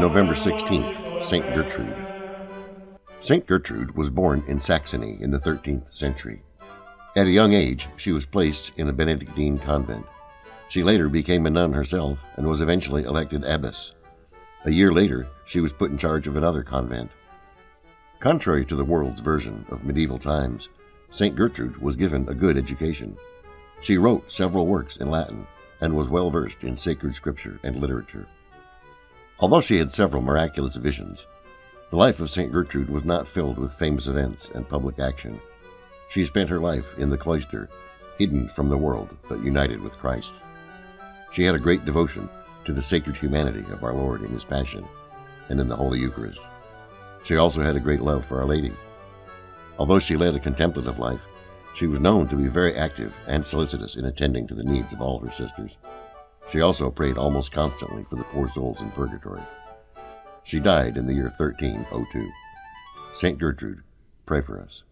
November 16th, St. Gertrude. St. Gertrude was born in Saxony in the 13th century. At a young age, she was placed in a Benedictine convent. She later became a nun herself and was eventually elected abbess. A year later, she was put in charge of another convent. Contrary to the world's version of medieval times, St. Gertrude was given a good education. She wrote several works in Latin and was well versed in sacred scripture and literature. Although she had several miraculous visions, the life of St. Gertrude was not filled with famous events and public action. She spent her life in the cloister, hidden from the world but united with Christ. She had a great devotion to the sacred humanity of our Lord in His Passion and in the Holy Eucharist. She also had a great love for Our Lady. Although she led a contemplative life, she was known to be very active and solicitous in attending to the needs of all her sisters. She also prayed almost constantly for the poor souls in purgatory. She died in the year 1302. St. Gertrude, pray for us.